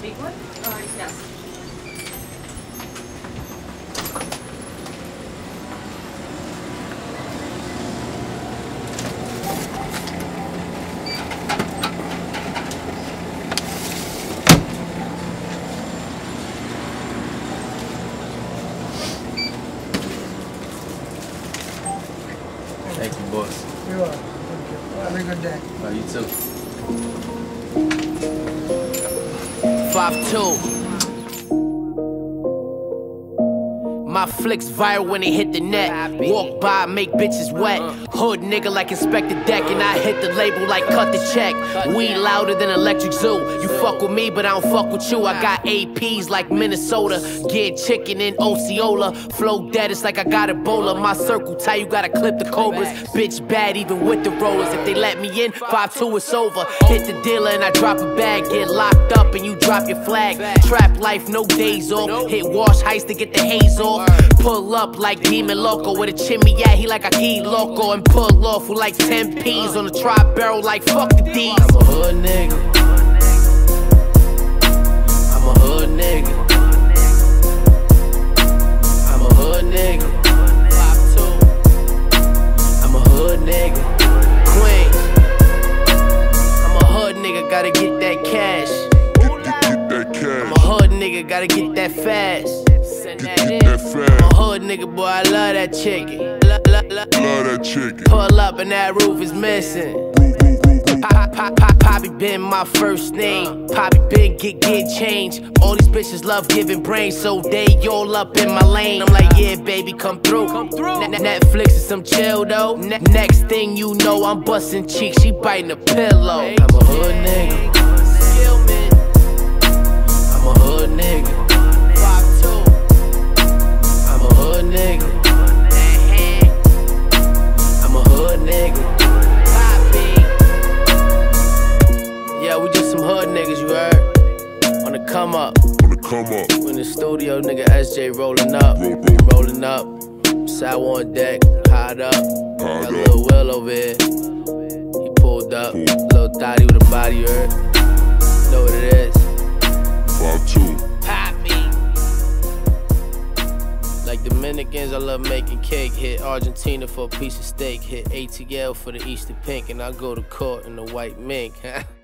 big one? Or yes. Thank you, boss. You are. Thank you. Have a good day. Oh, you too. 5'2 My flicks viral when they hit the net. Walk by, make bitches wet. Hood nigga like Inspectah Deck, and I hit the label like cut the check. We louder than Electric Zoo. You fuck with me, but I don't fuck with you. I got APs like Minnesota. Get chicken in Osceola. Flow dead, it's like I got Ebola. My circle tight, you gotta clip the cobras. Bitch bad, even with the rollers. If they let me in, 5-2 it's over. Hit the dealer and I drop a bag. Get locked up and you drop your flag. Trap life, no days off. Hit wash heist to get the haze off. Pull up like Demon Loco with a chimney, yeah, he like a key loco. And pull off with like 10 P's on the tri barrel, like fuck the D's. I'm a hood nigga. I'm a hood nigga. I'm a hood nigga. I'm a hood nigga. Queens. I'm a hood nigga, gotta get that cash. Get, get, get that I'm a hood nigga, gotta get that fast. Send that Get I'm a hood nigga, boy, I love that chicken. Lo- lo- lo- Love that chicken. Pull up and that roof is missing. Pop, pop, pop, Poppy been my first name. Poppy been get get change. All these bitches love giving brains, so they all up in my lane. I'm like, yeah, baby, come through. Come through. Netflix is some chill though. Ne- next thing you know, I'm busting cheeks. She biting a pillow. I'm a hood nigga. Heard? On the come up. Come up. In the studio, nigga SJ rolling up. Roll, roll. Rolling up. Sour on deck, hot up. Got up. Lil Will over here. He pulled up. Lil Thotty with a body, you heard? Know what it is. Five two. Pop me. Like Dominicans, I love making cake. Hit Argentina for a piece of steak. Hit ATL for the Easter pink. And I go to court in the white mink.